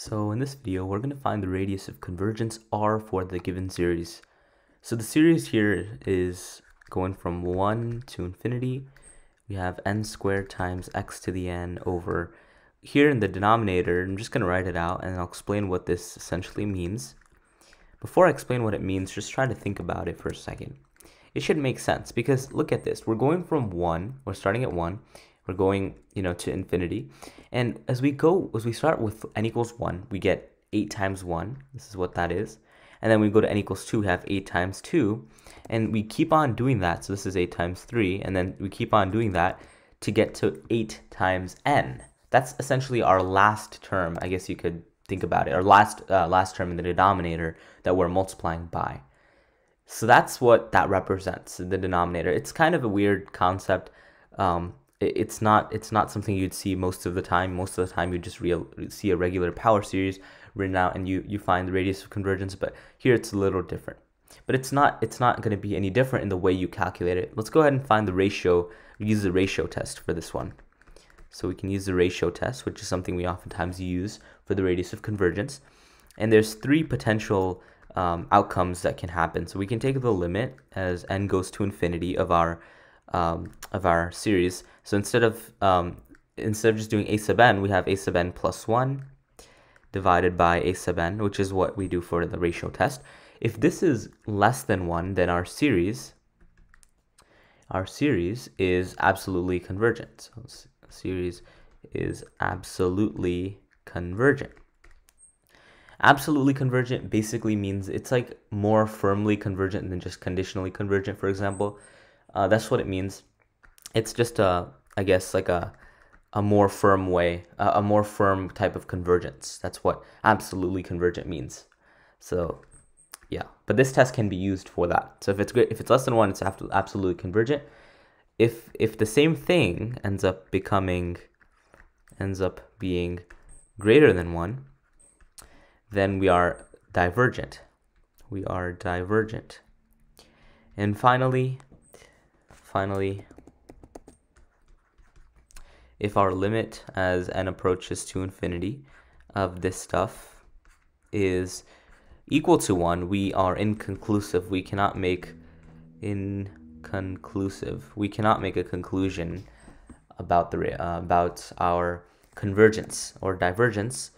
So in this video, we're going to find the radius of convergence r for the given series. So the series here is going from 1 to infinity. We have n squared times x to the n over here in the denominator. I'm just going to write it out and I'll explain what this essentially means. Before I explain what it means, just try to think about it for a second. It should make sense because look at this. We're going from 1, we're starting at 1, we're going, you know, to infinity. And as we go, as we start with n equals 1, we get 8 times 1. This is what that is. And then we go to n equals 2, we have 8 times 2. And we keep on doing that. So this is 8 times 3. And then we keep on doing that to get to 8 times n. That's essentially our last term, I guess you could think about it, our last, uh, last term in the denominator that we're multiplying by. So that's what that represents, the denominator. It's kind of a weird concept. Um, it's not it's not something you'd see most of the time. Most of the time, you just real see a regular power series written out, and you you find the radius of convergence. But here, it's a little different. But it's not it's not going to be any different in the way you calculate it. Let's go ahead and find the ratio. Use the ratio test for this one. So we can use the ratio test, which is something we oftentimes use for the radius of convergence. And there's three potential um, outcomes that can happen. So we can take the limit as n goes to infinity of our um, of our series. So instead of um, instead of just doing a sub n, we have a sub n plus 1 divided by a sub n, which is what we do for the ratio test. If this is less than 1, then our series our series is absolutely convergent. So series is absolutely convergent. Absolutely convergent basically means it's like more firmly convergent than just conditionally convergent, for example. Uh, that's what it means. It's just a, I guess, like a, a more firm way, a, a more firm type of convergence. That's what absolutely convergent means. So, yeah. But this test can be used for that. So if it's good, if it's less than one, it's absolutely convergent. If if the same thing ends up becoming, ends up being greater than one, then we are divergent. We are divergent. And finally, finally, if our limit as n approaches to infinity of this stuff is equal to 1, we are inconclusive. We cannot make inconclusive. We cannot make a conclusion about the uh, about our convergence or divergence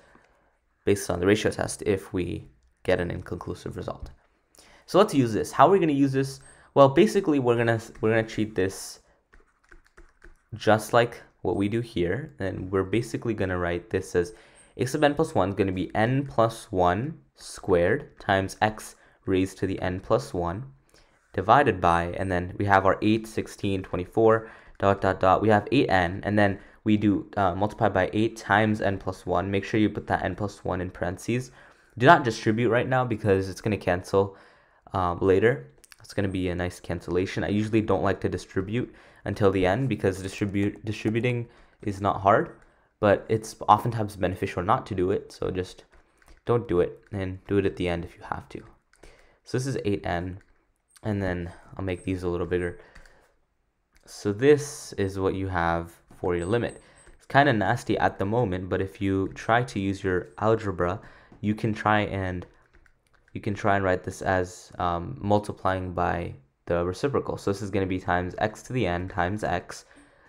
based on the ratio test if we get an inconclusive result. So let's use this. How are we going to use this? Well, basically, we're gonna we're gonna treat this just like what we do here, and we're basically gonna write this as x of n plus one is gonna be n plus one squared times x raised to the n plus one divided by, and then we have our 8, 16, 24, dot, dot, dot. We have 8n, and then we do uh, multiply by 8 times n plus 1. Make sure you put that n plus 1 in parentheses. Do not distribute right now because it's going to cancel um, later. It's going to be a nice cancellation. I usually don't like to distribute until the end because distribute distributing is not hard, but it's oftentimes beneficial not to do it. So just don't do it and do it at the end if you have to. So this is 8n, and then I'll make these a little bigger. So this is what you have for your limit. It's kind of nasty at the moment, but if you try to use your algebra, you can try and you can try and write this as um, multiplying by the reciprocal. So this is going to be times x to the n times x.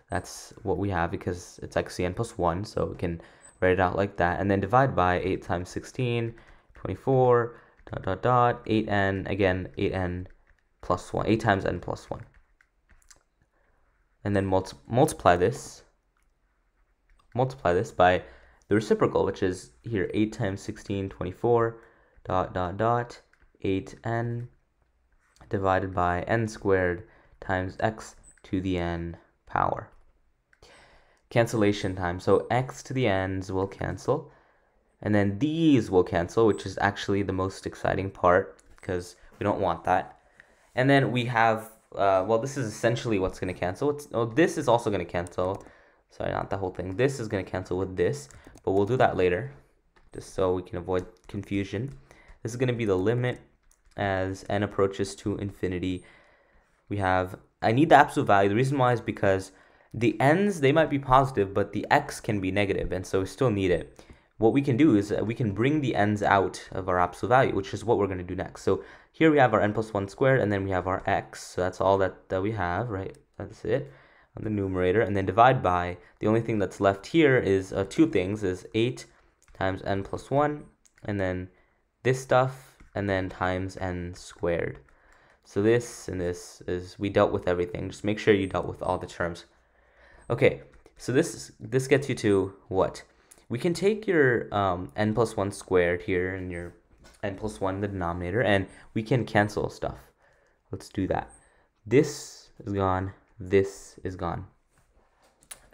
That's what we have because it's x to the n plus 1. So we can write it out like that. And then divide by 8 times 16, 24, dot, dot, dot, 8n, again, 8n plus 1, 8 times n plus 1. And then multi multiply this, multiply this by the reciprocal, which is here 8 times 16, 24, dot dot dot 8n divided by n squared times x to the n power. Cancellation time. So x to the n's will cancel. And then these will cancel, which is actually the most exciting part because we don't want that. And then we have, uh, well, this is essentially what's going to cancel. It's, oh, this is also going to cancel. Sorry, not the whole thing. This is going to cancel with this, but we'll do that later just so we can avoid confusion. This is going to be the limit as n approaches to infinity. We have, I need the absolute value. The reason why is because the n's, they might be positive, but the x can be negative, and so we still need it. what we can do is we can bring the n's out of our absolute value, which is what we're going to do next. So here we have our n plus 1 squared, and then we have our x. So that's all that, that we have, right? That's it on the numerator. And then divide by, the only thing that's left here is uh, two things, is 8 times n plus 1, and then this stuff, and then times n squared. So this and this is, we dealt with everything. Just make sure you dealt with all the terms. Okay, so this this gets you to what? We can take your um, n plus 1 squared here and your n plus 1 in the denominator, and we can cancel stuff. Let's do that. This is gone. This is gone.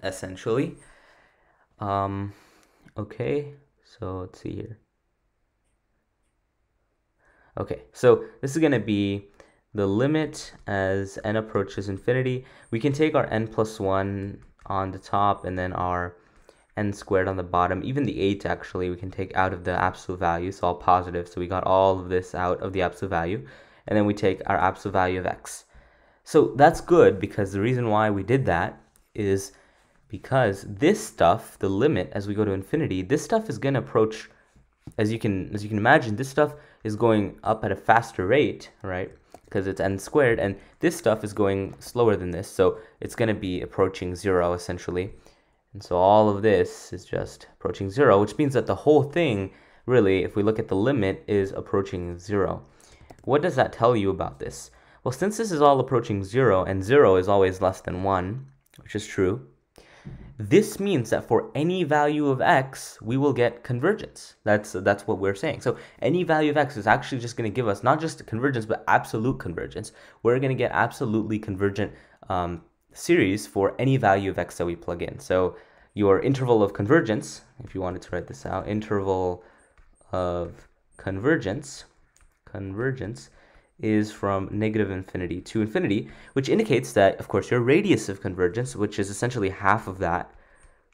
Essentially. Um, okay, so let's see here. Okay, so this is going to be the limit as n approaches infinity. We can take our n plus 1 on the top and then our n squared on the bottom. Even the 8 actually we can take out of the absolute value, so all positive. So we got all of this out of the absolute value. And then we take our absolute value of x. So that's good because the reason why we did that is because this stuff, the limit as we go to infinity, this stuff is going to approach as you can as you can imagine this stuff is going up at a faster rate, right? because it's n squared, and this stuff is going slower than this, so it's going to be approaching zero essentially. And so all of this is just approaching zero, which means that the whole thing, really, if we look at the limit, is approaching zero. What does that tell you about this? Well, since this is all approaching zero, and zero is always less than one, which is true, this means that for any value of x, we will get convergence. That's that's what we're saying. So any value of x is actually just going to give us not just convergence, but absolute convergence. We're going to get absolutely convergent um, series for any value of x that we plug in. So your interval of convergence, if you wanted to write this out, interval of convergence, convergence is from negative infinity to infinity, which indicates that, of course, your radius of convergence, which is essentially half of that,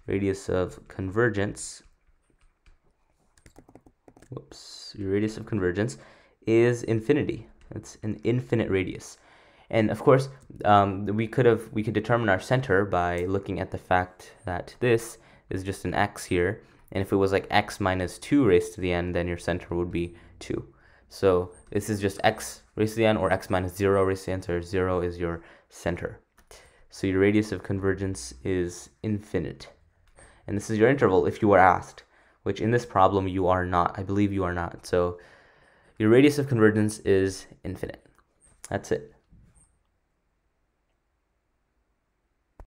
radius of convergence, whoops, your radius of convergence is infinity. It's an infinite radius. And of course, um, we could have we could determine our center by looking at the fact that this is just an x here, and if it was like x minus 2 raised to the n, then your center would be 2. So this is just x raised to the n or x minus 0 raised to the n, so 0 is your center. So your radius of convergence is infinite. And this is your interval if you were asked, which in this problem you are not. I believe you are not. So your radius of convergence is infinite. That's it.